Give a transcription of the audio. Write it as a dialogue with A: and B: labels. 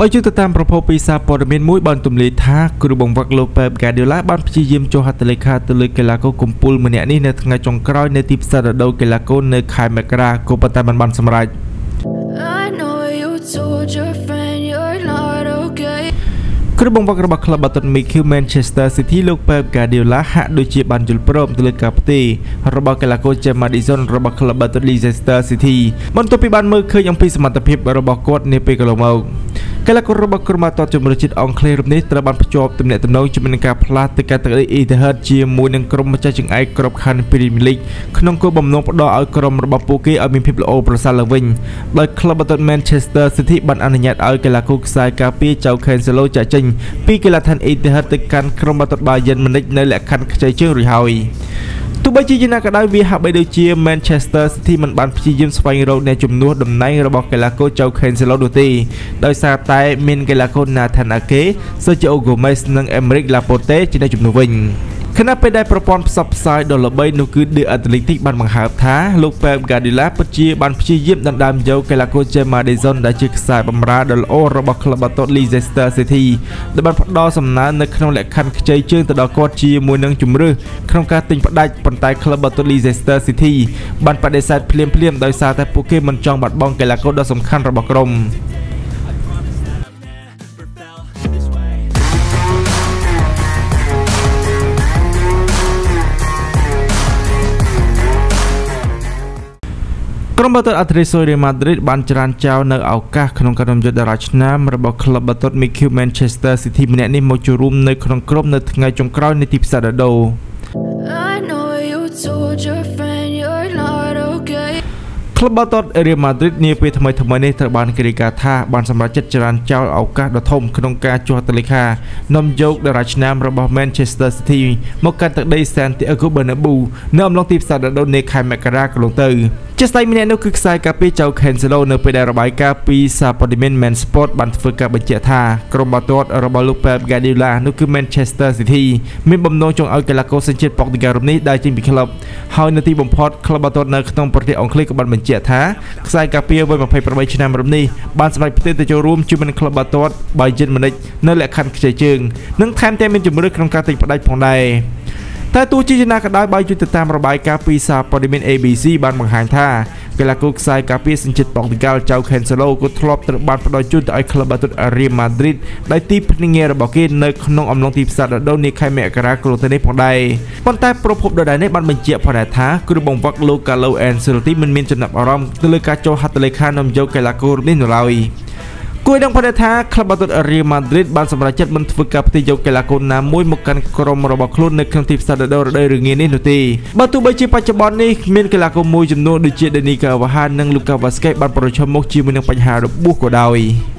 A: បើយោងទៅតាមប្រភពពីសារព័ត៌មានមួយបានទម្លាយថាគ្រូបង្វឹកលោកប៉េបហ្គាឌីឡាបានព្យាយាមចុះហត្ថលេខាទៅលើកីឡាករកំពូលម្នាក់នេះនៅថ្ងៃចុងក្រោយនៃទីផ្សាររដូវកីឡាករនៅខែមករាក៏ប៉ុន្តែមិនបានសម្រេច
B: I know you told your friend you're not okay.
A: គ្រូបង្វឹករបស់ក្លឹបបាល់ទាត់ Mickey Manchester City លោក Pep Guardiola ហាក់ដូចជាបានយល់ព្រមទៅលើការផ្ទេររបស់កីឡាករ James Maddison របស់ក្លឹបបាល់ទាត់ Leicester City បន្ទាប់ពីបានមើលឃើញអំពីសមត្ថភាពរបស់គាត់នាពេលកន្លងមក កីឡាកររបស់ក្រុមបាល់ទាត់ជម្រើសជាតិអង់គ្លេសរូបនេះត្រូវបានភ្ជាប់ទំនាក់ទំនងជាមួយនឹងការផ្លាស់ទៅកាន់ទឹកដី Etihad ជាមួយនឹងក្រុមម្ចាស់ចង្អែកក្របខ័ណ្ឌ Premier League ក្នុងគោលបំណងផ្ដល់ឲ្យក្រុមរបស់ពួកគេឲ្យមានភាពល្អប្រសើរឡើងវិញដោយក្លឹបបាល់ទាត់ Manchester City បានអនុញ្ញាតឲ្យកីឡាករខ្សែការពារចៅ Cancelo ចាក់ចេញពីកីឡាដ្ឋាន Etihad ទៅកាន់ក្រុមបាល់ទាត់ Bayern Munich នៅលក្ខខណ្ឌខ្ចីជើងរួចហើយទោះ បីជាយ៉ាងណាក៏ដោយវាហាក់បីដូចជា Manchester City មិនបានព្យាយាមស្វែងរកអ្នកជំនួសតំណែងរបស់កីឡាករចៅ Cancelo នោះទេដោយសារតែមានកីឡាករ Nathan Ake, Sergio Gomez និង Emerick Laporte ជាអ្នកជំនួសវិញ ខណៈពេលដែលប្រព័ន្ធផ្សព្វផ្សាយដ៏ល្បីនោះគឺ The Athletic បានបង្ហើបថាលោក Pep Guardiola ពិតជាបានព្យាយាមដណ្ដើមយកកីឡាករ James Maddison ដែលជាខ្សែបម្រើដ៏ល្អរបស់ក្លឹបបាល់ទាត់ Leicester City ដែលបានផ្ដល់សំណើនៅក្នុងលក្ខខណ្ឌខ្ចីជើងទៅដល់គាត់ជាមួយនឹងជំរឿសក្នុងការទិញផ្ដាច់ប៉ុន្តែក្លឹបបាល់ទាត់ Leicester City បានបដិសេធភ្លាមៗដោយសារតែពួកគេមិនចង់បាត់បង់កីឡាករដ៏សំខាន់របស់ក្រុម។ ក្រុមបាល់ទាត់អាត្លេសូរីម៉ាឌ្រីតបានច្រានចោលនៅឱកាសក្នុងការរំយុទ្ធតារាឆ្នាំរបស់ក្លឹបបាល់ទាត់ Mickey Manchester City ម្នាក់នេះមកចូលរួមនៅក្នុងក្រុមនៅថ្ងៃចុងក្រោយនៃទីផ្សារដូ
B: I know you told your friend you're not okay.
A: ក្លឹបបាល់ទាត់ Real Madrid នាពេលថ្មីថ្មីនេះត្រូវបានគេរាយការណ៍ថាបានសម្រេចចិត្តចរានចោលឱកាសដ៏ធំក្នុងការចុះហត្ថលេខានាំយកតារាឆ្នាំរបស់ Manchester City មកកាន់ទឹកដី Santiago Bernabeu នៅអំឡុងទីផ្សារដូនៃខែមករាកន្លងទៅ ជាស្ដេចម្នាក់នោះគឺខ្សែការពារចៅ Cancelo នៅពេលដែលរបាយការណ៍ពីសារព័ត៌មាន Man Sport បានធ្វើការបញ្ជាក់ថាក្រុមបាល់ទាត់របស់លោក Pep Guardiola នោះគឺ Manchester City មានបំណងចង់ឲ្យកីឡាករសញ្ជាតិប៉ុកទីហ្គារូបនេះដើរចេញពីក្លឹបហើយនៅទីបំផុតក្លឹបបាល់ទាត់នៅក្នុងប្រទេសអង់គ្លេសក៏បានបញ្ជាក់ថាខ្សែការពារវ័យ28ឆ្នាំរូបនេះបានសម្រេចផ្ទេរទៅចូលរួមជាមួយនឹងក្លឹបបាល់ទាត់ Bayern Munich នៅលក្ខខណ្ឌខ្ចីជើងនិងថែមទាំងមានជំរឿនក្នុងការទិញផ្ដាច់ផងដែរ តែទោះជាយ៉ាងណាក៏ដោយបើយុទ្ធតាមរបាយការណ៍ពីសារព័ត៌មាន ABC បានបង្ហាញថាកីឡាករខ្សែការពារសញ្ជាតិប៉ុកទីហ្គាល់ចៅ Cancelo ក៏ធ្លាប់ត្រូវបានផ្ដល់ជូនទៅឲ្យក្លឹបបាល់ទាត់ Real Madrid ដោយទីភ្នាក់ងាររបស់គេនៅក្នុងអំឡុងទីផ្សាររដូវនាខែមករាកន្លងទៅនេះផងដែរប៉ុន្តែប្រភពដដែលនេះបានបញ្ជាក់ផងដែរថាគ្រូបង្វឹកលោក Carlo Ancelotti មិនមានចំណាប់អារម្មណ៍ទៅលើការចូលហត្ថលេខានាំយកកីឡាករនេះនៅឡើយ គួរដឹងផងថាក្លឹបបាល់ទាត់ Real Madrid បានសម្រេចចិត្តមិនធ្វើការផ្ទេរយកកីឡាករណាមួយមកកាន់ក្រុមរបស់ខ្លួននៅក្នុងទីផ្សាររដូវរដូវរងានេះនោះទេបើទោះបីជាបច្ចុប្បន្ននេះមានកីឡាករមួយចំនួនដូចជា Dani Carvajal និង Lucas Vazquez បានប្រឈមមុខជាមួយនឹងបញ្ហារបួសក៏ដោយ។